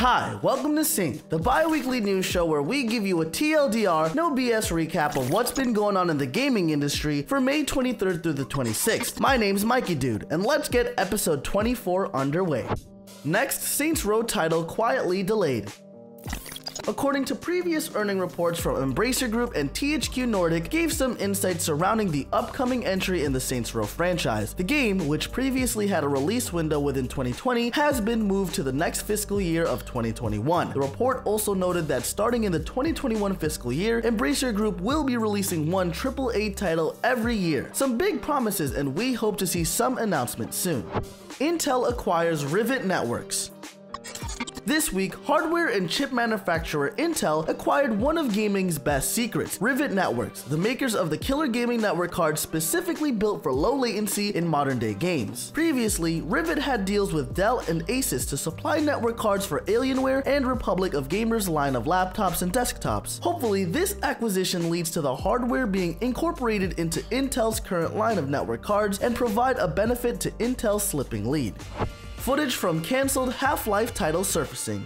Hi, welcome to Sync, the bi-weekly news show where we give you a TLDR, no BS recap of what's been going on in the gaming industry for May 23rd through the 26th. My name's MikeyDood, and let's get episode 24 underway. Next, Saints Row title quietly delayed. According to previous earning reports from Embracer Group and THQ Nordic gave some insight surrounding the upcoming entry in the Saints Row franchise. The game, which previously had a release window within 2020, has been moved to the next fiscal year of 2021. The report also noted that starting in the 2021 fiscal year, Embracer Group will be releasing one AAA title every year. Some big promises and we hope to see some announcements soon. Intel acquires Rivet Networks. This week, hardware and chip manufacturer Intel acquired one of gaming's best secrets, Rivet Networks, the makers of the killer gaming network card specifically built for low latency in modern day games. Previously, Rivet had deals with Dell and Asus to supply network cards for Alienware and Republic of Gamers line of laptops and desktops. Hopefully, this acquisition leads to the hardware being incorporated into Intel's current line of network cards and provide a benefit to Intel's slipping lead footage from cancelled Half-Life title surfacing.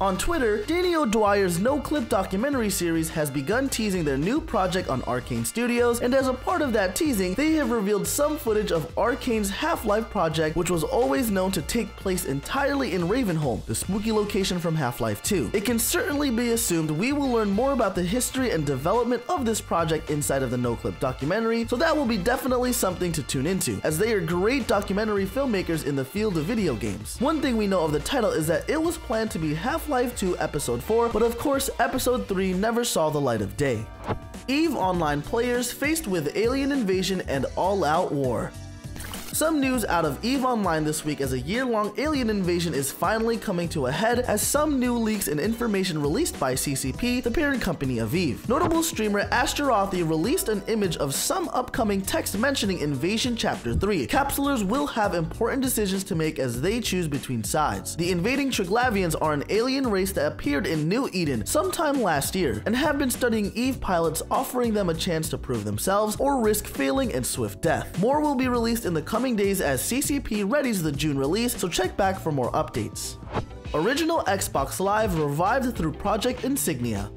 On Twitter, Danny O'Dwyer's Noclip documentary series has begun teasing their new project on Arkane Studios, and as a part of that teasing, they have revealed some footage of Arkane's Half-Life project, which was always known to take place entirely in Ravenholm, the spooky location from Half-Life 2. It can certainly be assumed we will learn more about the history and development of this project inside of the Noclip documentary, so that will be definitely something to tune into, as they are great documentary filmmakers in the field of video games. One thing we know of the title is that it was planned to be Half Half-Life 2 Episode 4, but of course Episode 3 never saw the light of day. EVE Online players faced with alien invasion and all-out war. Some news out of EVE Online this week as a year-long alien invasion is finally coming to a head as some new leaks and information released by CCP, the parent company of EVE. Notable streamer Astarothi released an image of some upcoming text mentioning Invasion Chapter 3. Capsulers will have important decisions to make as they choose between sides. The invading Triglavians are an alien race that appeared in New Eden sometime last year and have been studying EVE pilots offering them a chance to prove themselves or risk failing and swift death. More will be released in the coming days as CCP readies the June release, so check back for more updates. Original Xbox Live revived through Project Insignia.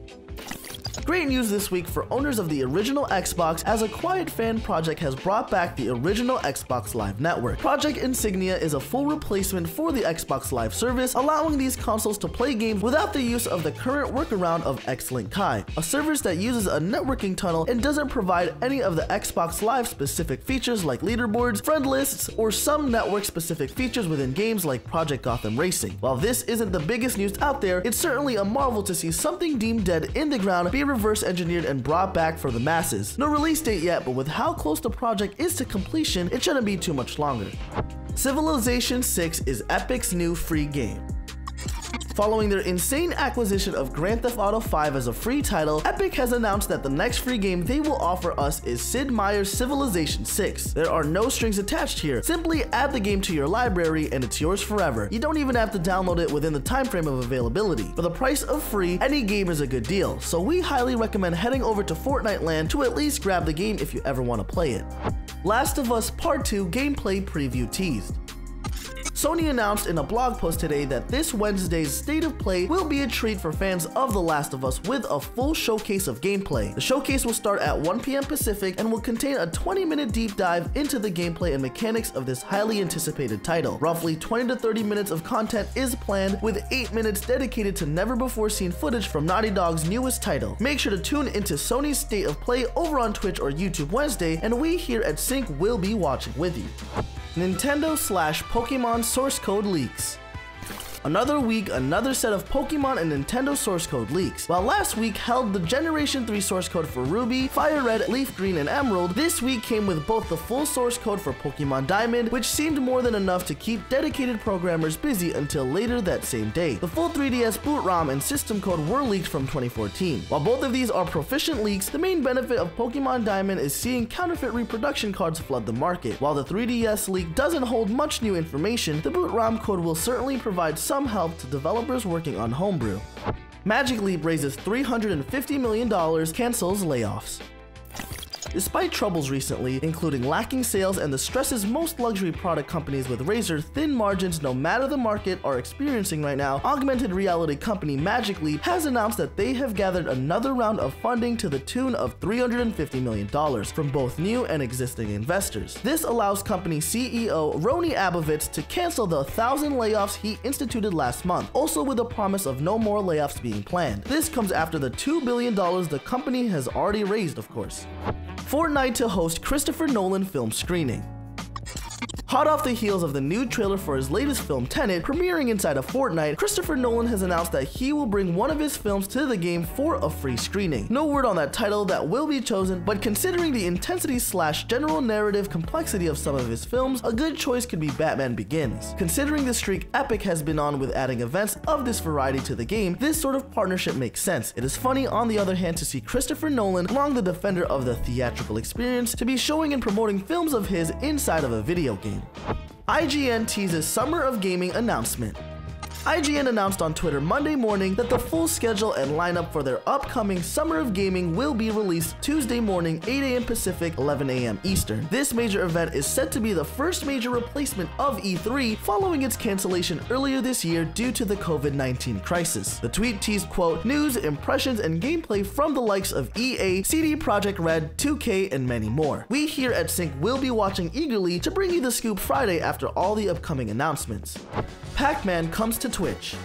Great news this week for owners of the original Xbox as a Quiet Fan project has brought back the original Xbox Live network. Project Insignia is a full replacement for the Xbox Live service, allowing these consoles to play games without the use of the current workaround of Xlink Kai, a service that uses a networking tunnel and doesn't provide any of the Xbox Live specific features like leaderboards, friend lists, or some network specific features within games like Project Gotham Racing. While this isn't the biggest news out there, it's certainly a marvel to see something deemed dead in the ground be reverse engineered and brought back for the masses. No release date yet, but with how close the project is to completion, it shouldn't be too much longer. Civilization 6 is Epic's new free game. Following their insane acquisition of Grand Theft Auto 5 as a free title, Epic has announced that the next free game they will offer us is Sid Meier's Civilization 6. There are no strings attached here. Simply add the game to your library and it's yours forever. You don't even have to download it within the time frame of availability. For the price of free, any game is a good deal, so we highly recommend heading over to Fortnite Land to at least grab the game if you ever want to play it. Last of Us Part 2 gameplay preview teased. Sony announced in a blog post today that this Wednesday's State of Play will be a treat for fans of The Last of Us with a full showcase of gameplay. The showcase will start at 1 p.m. Pacific and will contain a 20 minute deep dive into the gameplay and mechanics of this highly anticipated title. Roughly 20 to 30 minutes of content is planned with 8 minutes dedicated to never before seen footage from Naughty Dog's newest title. Make sure to tune into Sony's State of Play over on Twitch or YouTube Wednesday and we here at Sync will be watching with you. Nintendo slash Pokemon source code leaks. Another week, another set of Pokemon and Nintendo source code leaks. While last week held the Generation 3 source code for Ruby, Fire Red, Leaf Green, and Emerald, this week came with both the full source code for Pokemon Diamond, which seemed more than enough to keep dedicated programmers busy until later that same day. The full 3DS boot ROM and system code were leaked from 2014. While both of these are proficient leaks, the main benefit of Pokemon Diamond is seeing counterfeit reproduction cards flood the market. While the 3DS leak doesn't hold much new information, the boot ROM code will certainly provide some help to developers working on Homebrew. Magic Leap raises $350 million, cancels layoffs. Despite troubles recently, including lacking sales and the stresses most luxury product companies with razor thin margins no matter the market are experiencing right now, augmented reality company Magic Leap has announced that they have gathered another round of funding to the tune of $350 million from both new and existing investors. This allows company CEO Rony Abovitz to cancel the 1,000 layoffs he instituted last month, also with a promise of no more layoffs being planned. This comes after the $2 billion the company has already raised, of course. Fortnite to host Christopher Nolan film screening. Hot off the heels of the new trailer for his latest film Tenet premiering inside of Fortnite, Christopher Nolan has announced that he will bring one of his films to the game for a free screening. No word on that title that will be chosen, but considering the intensity slash general narrative complexity of some of his films, a good choice could be Batman Begins. Considering the streak Epic has been on with adding events of this variety to the game, this sort of partnership makes sense. It is funny on the other hand to see Christopher Nolan, long the defender of the theatrical experience, to be showing and promoting films of his inside of a video game. IGN teases Summer of Gaming announcement. IGN announced on Twitter Monday morning that the full schedule and lineup for their upcoming Summer of Gaming will be released Tuesday morning 8am Pacific, 11am Eastern. This major event is set to be the first major replacement of E3 following its cancellation earlier this year due to the COVID-19 crisis. The tweet teased quote, news, impressions, and gameplay from the likes of EA, CD Projekt Red, 2K, and many more. We here at Sync will be watching eagerly to bring you the scoop Friday after all the upcoming announcements. Pac-Man comes to Twitch.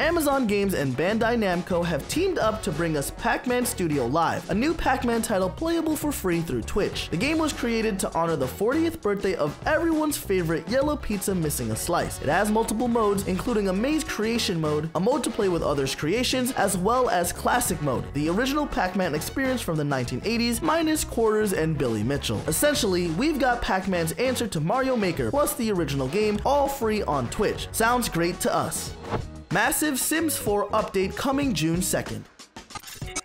Amazon Games and Bandai Namco have teamed up to bring us Pac-Man Studio Live, a new Pac-Man title playable for free through Twitch. The game was created to honor the 40th birthday of everyone's favorite yellow pizza missing a slice. It has multiple modes, including a maze creation mode, a mode to play with others' creations, as well as classic mode, the original Pac-Man experience from the 1980s, minus Quarters and Billy Mitchell. Essentially, we've got Pac-Man's answer to Mario Maker plus the original game, all free on Twitch. Sounds great to us. Massive Sims 4 update coming June 2nd.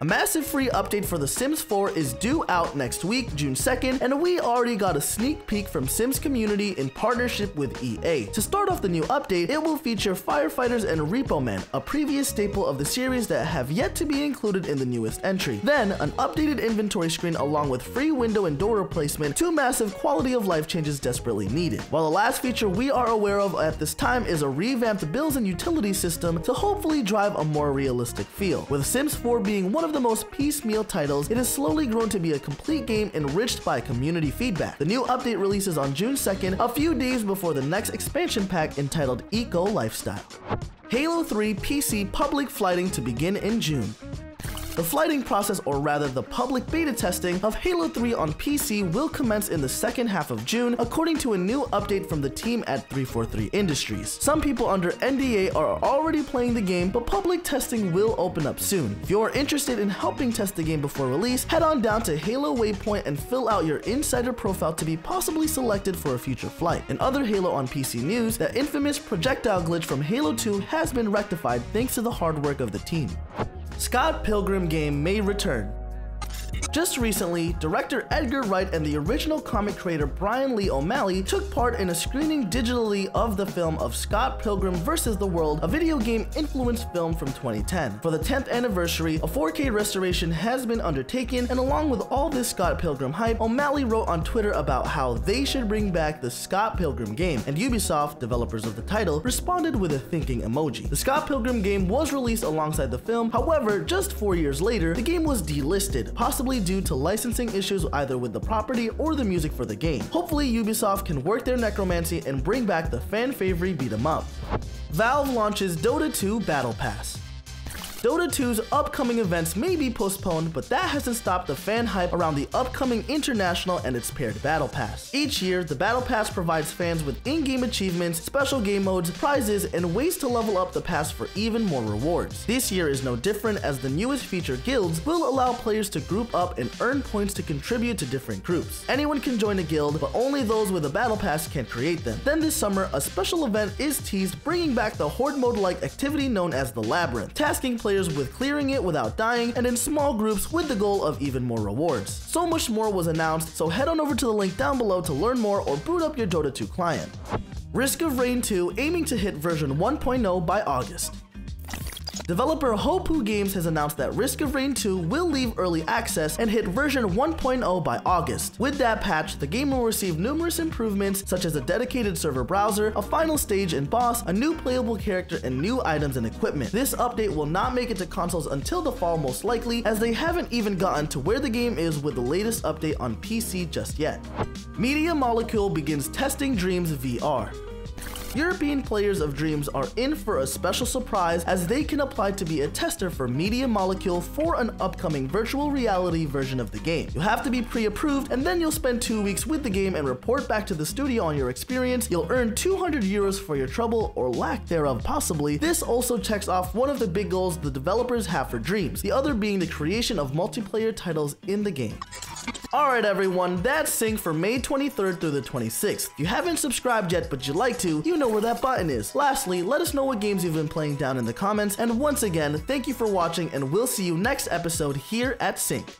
A massive free update for The Sims 4 is due out next week, June 2nd, and we already got a sneak peek from Sims community in partnership with EA. To start off the new update, it will feature firefighters and repo men, a previous staple of the series that have yet to be included in the newest entry. Then, an updated inventory screen along with free window and door replacement, two massive quality of life changes desperately needed. While the last feature we are aware of at this time is a revamped bills and utility system to hopefully drive a more realistic feel. With Sims 4 being one of the most piecemeal titles, it has slowly grown to be a complete game enriched by community feedback. The new update releases on June 2nd, a few days before the next expansion pack entitled Eco Lifestyle. Halo 3 PC public flighting to begin in June. The flighting process, or rather the public beta testing of Halo 3 on PC will commence in the second half of June, according to a new update from the team at 343 Industries. Some people under NDA are already playing the game, but public testing will open up soon. If you're interested in helping test the game before release, head on down to Halo Waypoint and fill out your insider profile to be possibly selected for a future flight. In other Halo on PC news, the infamous projectile glitch from Halo 2 has been rectified thanks to the hard work of the team. Scott Pilgrim game may return. Just recently, director Edgar Wright and the original comic creator Brian Lee O'Malley took part in a screening digitally of the film of Scott Pilgrim vs. the World, a video game influenced film from 2010. For the 10th anniversary, a 4K restoration has been undertaken, and along with all this Scott Pilgrim hype, O'Malley wrote on Twitter about how they should bring back the Scott Pilgrim game, and Ubisoft, developers of the title, responded with a thinking emoji. The Scott Pilgrim game was released alongside the film, however, just four years later, the game was delisted, possibly due to licensing issues either with the property or the music for the game. Hopefully Ubisoft can work their necromancy and bring back the fan favorite beat 'em up. Valve launches Dota 2 Battle Pass. Dota 2's upcoming events may be postponed, but that hasn't stopped the fan hype around the upcoming International and its paired Battle Pass. Each year, the Battle Pass provides fans with in-game achievements, special game modes, prizes, and ways to level up the pass for even more rewards. This year is no different as the newest feature guilds will allow players to group up and earn points to contribute to different groups. Anyone can join a guild, but only those with a Battle Pass can create them. Then this summer, a special event is teased bringing back the horde mode-like activity known as the Labyrinth, tasking players with clearing it without dying and in small groups with the goal of even more rewards. So much more was announced, so head on over to the link down below to learn more or boot up your Dota 2 client. Risk of Rain 2 aiming to hit version 1.0 by August. Developer Hopoo Games has announced that Risk of Rain 2 will leave early access and hit version 1.0 by August. With that patch, the game will receive numerous improvements such as a dedicated server browser, a final stage and boss, a new playable character, and new items and equipment. This update will not make it to consoles until the fall most likely, as they haven't even gotten to where the game is with the latest update on PC just yet. Media Molecule begins testing Dreams VR. European players of Dreams are in for a special surprise as they can apply to be a tester for Media Molecule for an upcoming virtual reality version of the game. You have to be pre-approved and then you'll spend two weeks with the game and report back to the studio on your experience. You'll earn 200 euros for your trouble or lack thereof possibly. This also checks off one of the big goals the developers have for Dreams, the other being the creation of multiplayer titles in the game. Alright everyone, that's Sync for May 23rd through the 26th. If you haven't subscribed yet but you'd like to, you know where that button is. Lastly, let us know what games you've been playing down in the comments, and once again, thank you for watching and we'll see you next episode here at Sync.